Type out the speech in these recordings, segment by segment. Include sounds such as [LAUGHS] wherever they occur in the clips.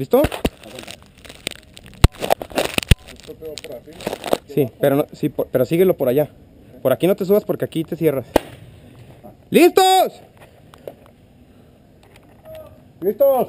¿Listo? Sí, pero, no, sí, por- pero síguelo por allá. Por aquí no te subas porque aquí te cierras. ¿Listos? ¿Listos?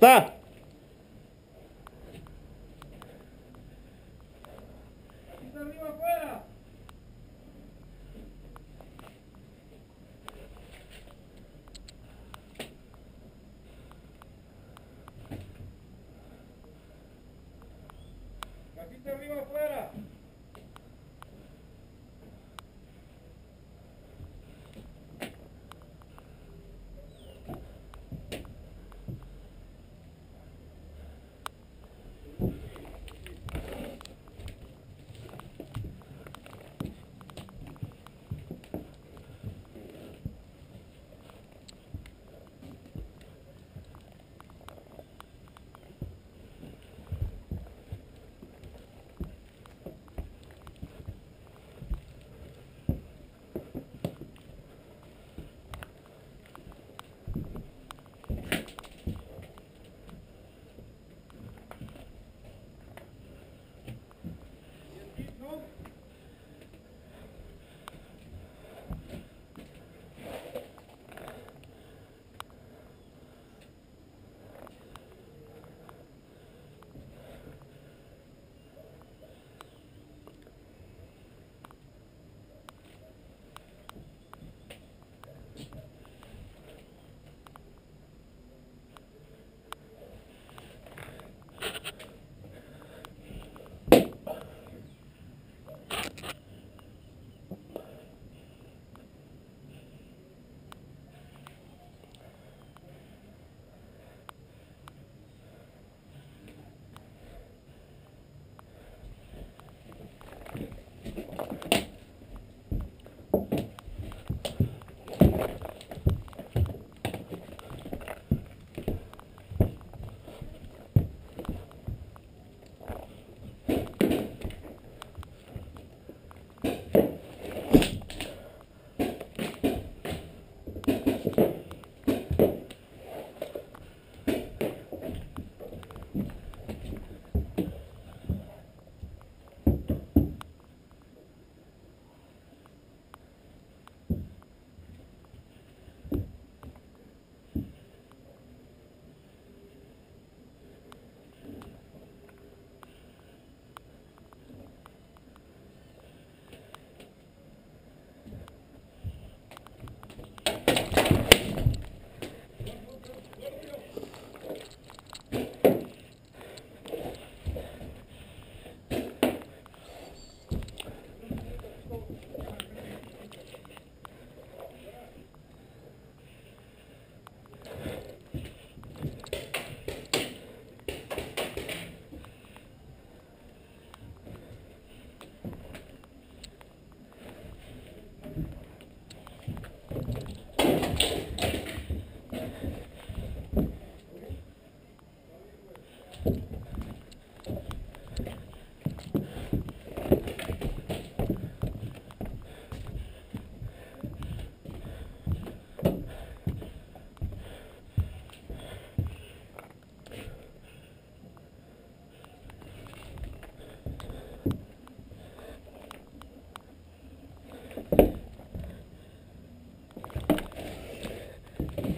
Ya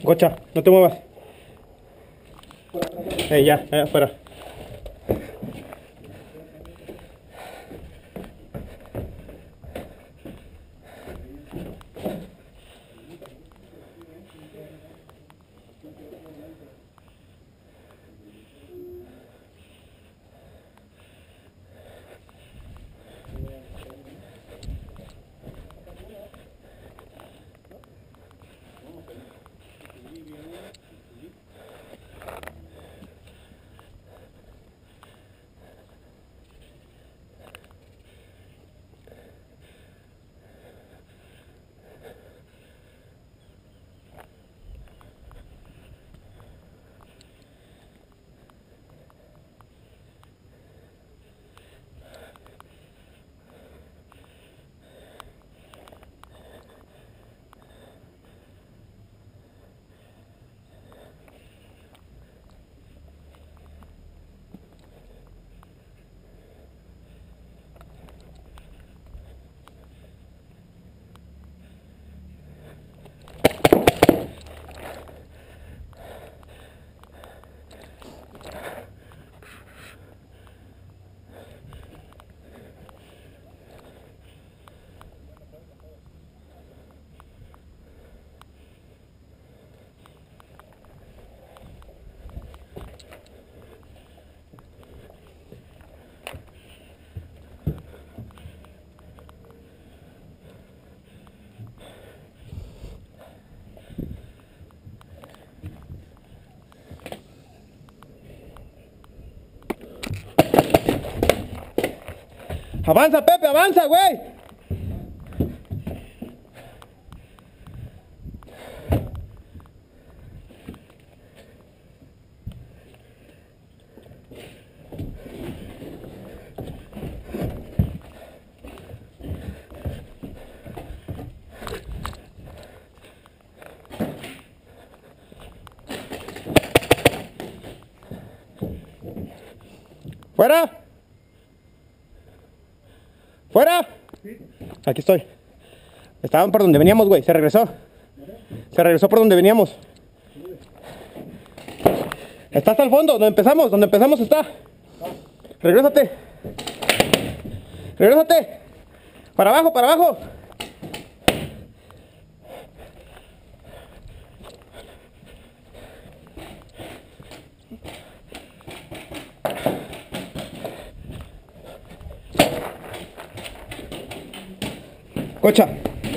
Gocha, no te muevas. Eh, ya, allá afuera. Avanza, Pepe, avanza, güey. Fuera. ¡Fuera! Aquí estoy. Estaban por donde veníamos, güey. Se regresó. Se regresó por donde veníamos. Está hasta el fondo, donde empezamos. Donde empezamos está. Regrésate. Regrésate. Para abajo, para abajo. Cocha.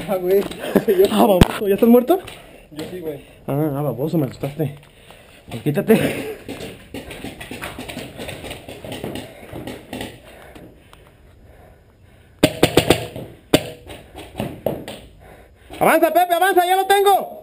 Ah, güey. [LAUGHS] Ah, baboso. ¿Ya estás muerto? Yo sí, güey. Ah, ah, baboso, me asustaste. Pues quítate. Avanza, Pepe, avanza, ya lo tengo.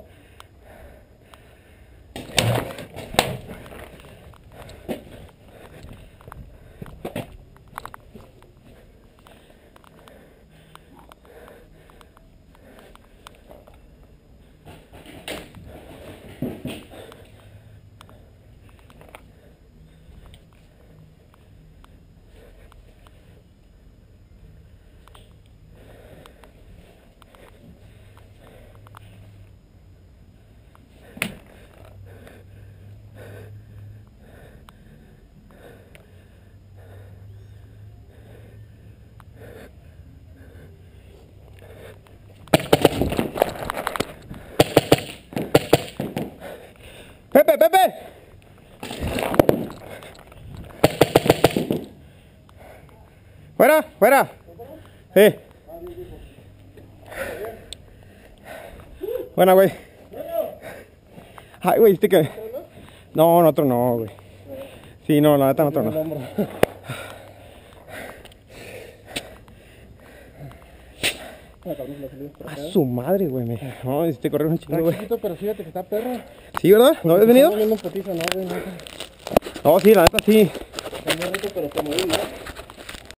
Pepe, Pepe. Fuera, fuera. Sí. Buena, güey. Ay, güey, este que. No, no, otro no, güey. Sí, no, la neta, no, otro no. A su madre, güey. Me... No, este correr un chingo, güey. pero fíjate que está perro. Sí, ¿verdad? ¿No habías venido? No, no, no, sí, la neta, sí. Está muy rico, pero está muy bien.